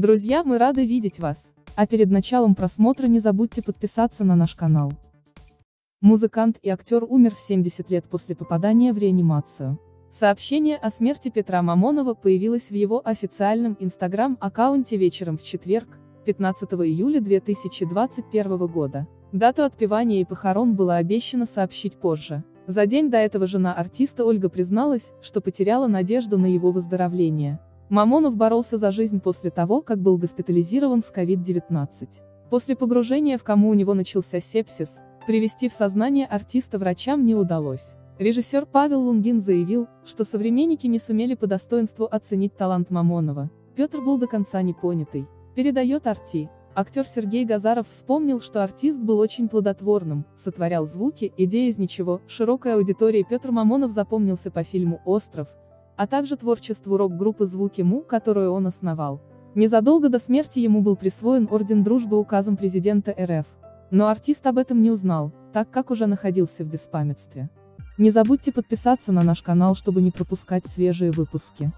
Друзья, мы рады видеть вас. А перед началом просмотра не забудьте подписаться на наш канал. Музыкант и актер умер в 70 лет после попадания в реанимацию. Сообщение о смерти Петра Мамонова появилось в его официальном инстаграм-аккаунте вечером в четверг, 15 июля 2021 года. Дату отпевания и похорон было обещано сообщить позже. За день до этого жена артиста Ольга призналась, что потеряла надежду на его выздоровление. Мамонов боролся за жизнь после того, как был госпитализирован с COVID-19. После погружения в кому у него начался сепсис, привести в сознание артиста врачам не удалось. Режиссер Павел Лунгин заявил, что современники не сумели по достоинству оценить талант Мамонова. Петр был до конца непонятый. Передает Арти. Актер Сергей Газаров вспомнил, что артист был очень плодотворным, сотворял звуки, идеи из ничего, широкой аудитории Петр Мамонов запомнился по фильму «Остров», а также творчеству рок-группы «Звуки Му», которую он основал. Незадолго до смерти ему был присвоен Орден Дружбы указом президента РФ. Но артист об этом не узнал, так как уже находился в беспамятстве. Не забудьте подписаться на наш канал, чтобы не пропускать свежие выпуски.